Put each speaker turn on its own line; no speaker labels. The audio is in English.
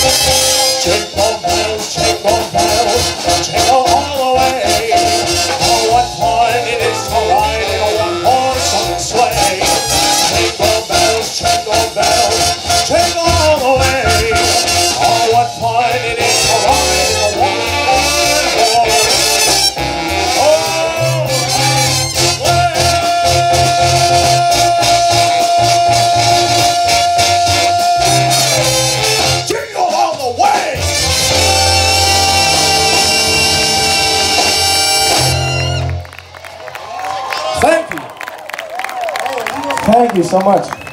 Chip bells, chip bells, chip on all away. Oh, what fun it is to ride in a one-horse open sleigh. Chip bells,
Thank you so much.